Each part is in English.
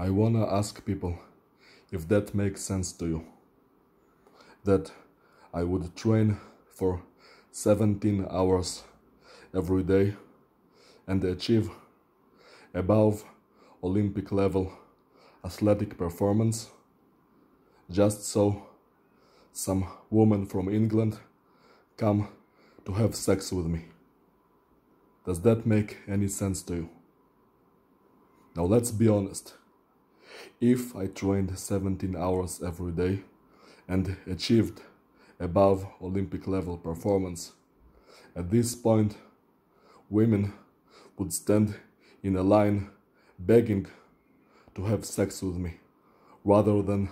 I wanna ask people if that makes sense to you. That I would train for 17 hours every day and achieve above Olympic level athletic performance just so some woman from England come to have sex with me. Does that make any sense to you? Now let's be honest. If I trained 17 hours every day and achieved above Olympic level performance, at this point women would stand in a line begging to have sex with me rather than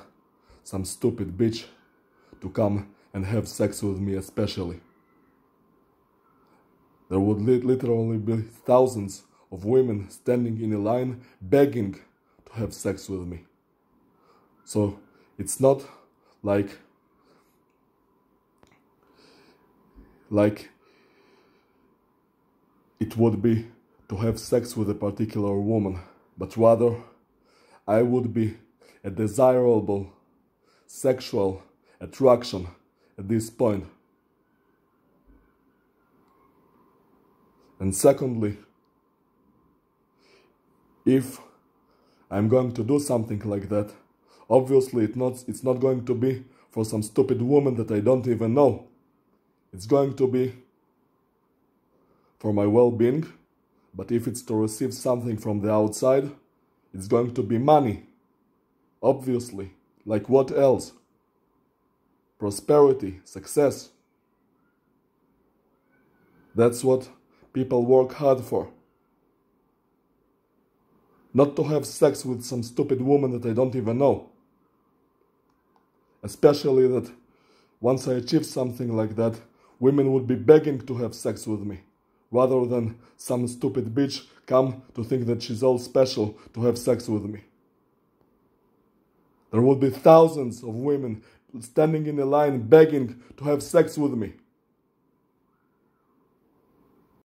some stupid bitch to come and have sex with me especially. There would li literally be thousands of women standing in a line begging have sex with me. So it's not like like it would be to have sex with a particular woman, but rather I would be a desirable sexual attraction at this point. And secondly, if I'm going to do something like that, obviously it not, it's not going to be for some stupid woman that I don't even know. It's going to be for my well-being, but if it's to receive something from the outside, it's going to be money. Obviously. Like what else? Prosperity, success. That's what people work hard for. Not to have sex with some stupid woman that I don't even know. Especially that once I achieve something like that, women would be begging to have sex with me rather than some stupid bitch come to think that she's all special to have sex with me. There would be thousands of women standing in a line begging to have sex with me.